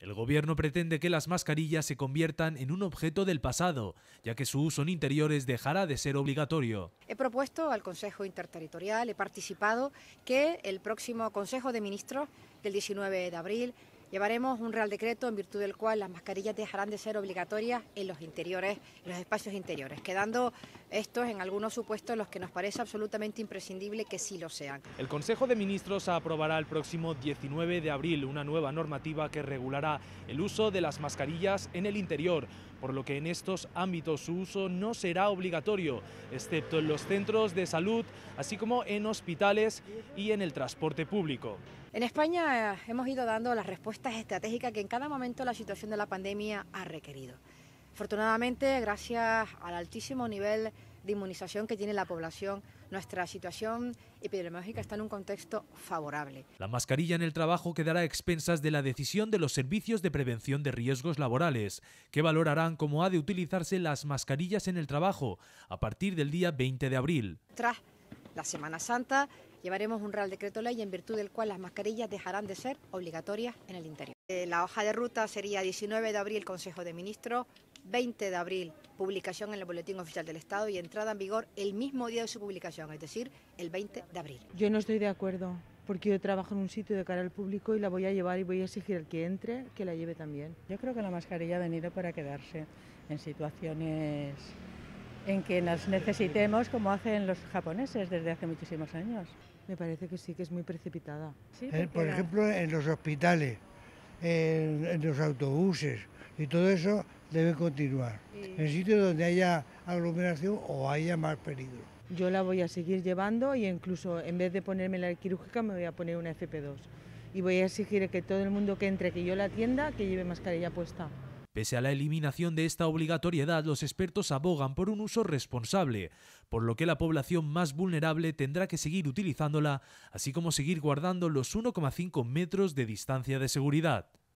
El gobierno pretende que las mascarillas se conviertan en un objeto del pasado, ya que su uso en interiores dejará de ser obligatorio. He propuesto al Consejo Interterritorial, he participado, que el próximo Consejo de Ministros del 19 de abril Llevaremos un real decreto en virtud del cual las mascarillas dejarán de ser obligatorias en los interiores, en los espacios interiores, quedando estos en algunos supuestos en los que nos parece absolutamente imprescindible que sí lo sean. El Consejo de Ministros aprobará el próximo 19 de abril una nueva normativa que regulará el uso de las mascarillas en el interior, por lo que en estos ámbitos su uso no será obligatorio, excepto en los centros de salud, así como en hospitales y en el transporte público. En España eh, hemos ido dando las respuestas estratégicas que en cada momento la situación de la pandemia ha requerido. Afortunadamente, gracias al altísimo nivel de inmunización que tiene la población, nuestra situación epidemiológica está en un contexto favorable. La mascarilla en el trabajo quedará a expensas de la decisión de los servicios de prevención de riesgos laborales, que valorarán cómo ha de utilizarse las mascarillas en el trabajo a partir del día 20 de abril. Tras la Semana Santa llevaremos un Real Decreto Ley en virtud del cual las mascarillas dejarán de ser obligatorias en el interior. Eh, la hoja de ruta sería 19 de abril Consejo de Ministros, 20 de abril publicación en el Boletín Oficial del Estado y entrada en vigor el mismo día de su publicación, es decir, el 20 de abril. Yo no estoy de acuerdo porque yo trabajo en un sitio de cara al público y la voy a llevar y voy a exigir al que entre que la lleve también. Yo creo que la mascarilla ha venido para quedarse en situaciones en que nos necesitemos como hacen los japoneses desde hace muchísimos años. Me parece que sí, que es muy precipitada. Eh, por ejemplo, en los hospitales, en, los autobuses y todo eso debe continuar. En sitios donde haya aglomeración o haya más peligro. Yo la voy a seguir llevando y incluso en vez de ponerme la quirúrgica me voy a poner una FP2. Y voy a exigir que todo el mundo que entre, que yo la atienda, que lleve mascarilla puesta. Pese a la eliminación de esta obligatoriedad, los expertos abogan por un uso responsable, por lo que la población más vulnerable tendrá que seguir utilizándola, así como seguir guardando los 1,5 metros de distancia de seguridad.